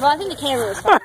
Well, I think the camera was fine.